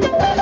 Thank you.